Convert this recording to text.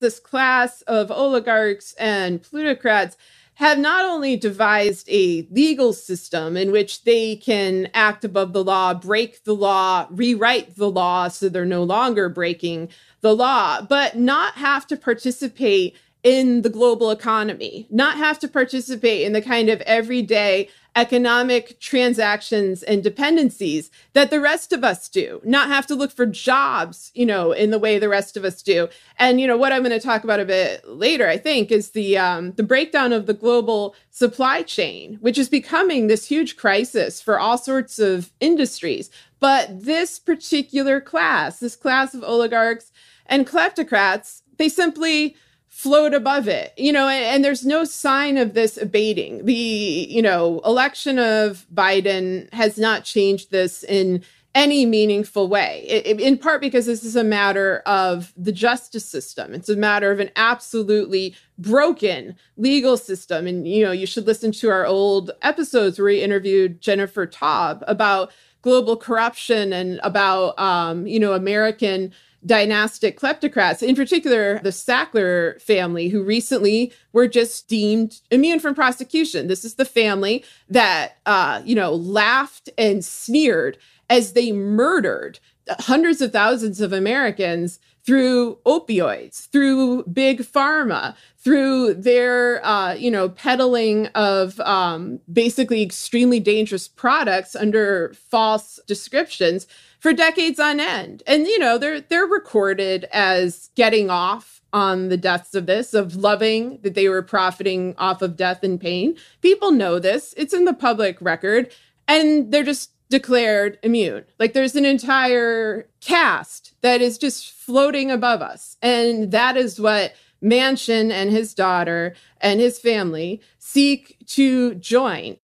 This class of oligarchs and plutocrats have not only devised a legal system in which they can act above the law, break the law, rewrite the law so they're no longer breaking the law, but not have to participate in the global economy, not have to participate in the kind of everyday economic transactions and dependencies that the rest of us do, not have to look for jobs, you know, in the way the rest of us do. And you know what I'm going to talk about a bit later, I think, is the um, the breakdown of the global supply chain, which is becoming this huge crisis for all sorts of industries. But this particular class, this class of oligarchs and kleptocrats, they simply float above it you know and, and, there's no sign of this abating. The you know election of biden has not changed this in any meaningful way. It, it, in part because this is a matter of the justice system. It's a matter of an absolutely broken legal system. And you know you should listen to our old episodes where we interviewed jennifer taub about global corruption and about um, you know american dynastic kleptocrats, in particular the Sackler family, who recently were just deemed immune from prosecution. This is the family that, uh, you know, laughed and sneered as they murdered hundreds of thousands of Americans through opioids, through big pharma, through their, uh, you know, peddling of um, basically extremely dangerous products under false descriptions for decades on end. And you know, they're they're recorded as getting off on the deaths of this, of loving that they were profiting off of death and pain. People know this. It's in the public record. And they're just declared immune. Like there's an entire caste that is just floating above us. And that is what Manchin and his daughter and his family seek to join.